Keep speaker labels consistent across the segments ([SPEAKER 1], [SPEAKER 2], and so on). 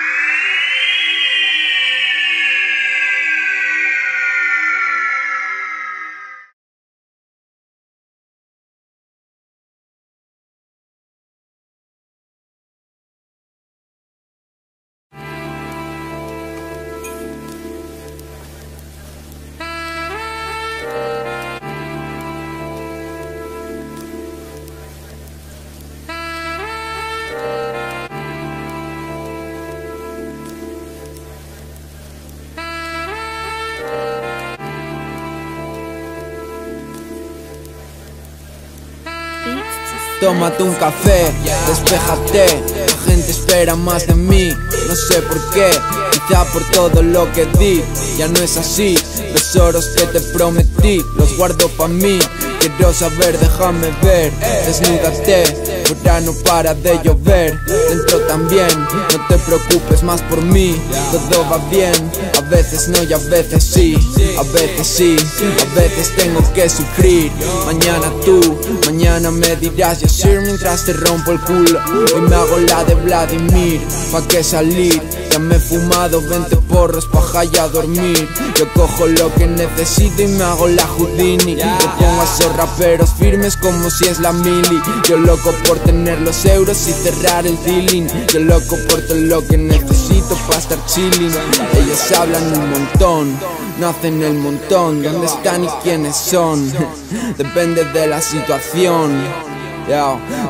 [SPEAKER 1] Yeah. Tómate un café, despéjate. La gente espera más de mí, no sé por qué. Quizá por todo lo que di, ya no es así. Los oros que te prometí, los guardo pa' mí. Quiero saber, déjame ver, desnúdate Fuera no para de llover, dentro también No te preocupes más por mí, todo va bien A veces no y a veces sí, a veces sí A veces tengo que sufrir. Mañana tú, mañana me dirás yo sir mientras te rompo el culo Y me hago la de Vladimir, pa' que salir ya me he fumado 20 porros paja y a dormir. Yo cojo lo que necesito y me hago la Houdini. Yo pongo a esos raperos firmes como si es la mili. Yo loco por tener los euros y cerrar el dealing. Yo loco por todo lo que necesito para estar chilling. Ellos hablan un montón, no hacen el montón. ¿Dónde están y quiénes son? Depende de la situación.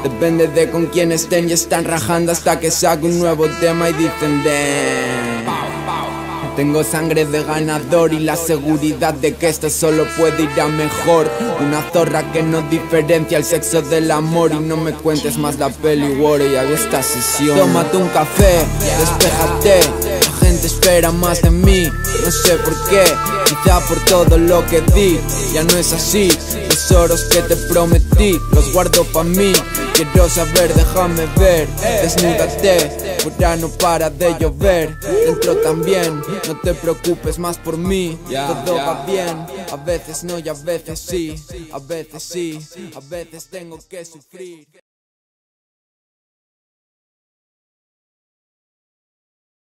[SPEAKER 1] Depende de con quién estén y están rajando hasta que saque un nuevo tema y dicen de tengo sangre de ganador y la seguridad de que esto solo puede ir a mejor. Una zorra que no diferencia el sexo del amor. Y no me cuentes más la peli, y hago esta sesión. Tómate un café, despéjate. La gente espera más de mí, no sé por qué. Quizá por todo lo que di, ya no es así Tesoros que te prometí, los guardo pa' mí. Quiero saber, déjame ver, desnúdate Fuera no para de llover, dentro también No te preocupes más por mí, todo va bien. A veces no y a veces sí, a veces sí, a veces tengo que sufrir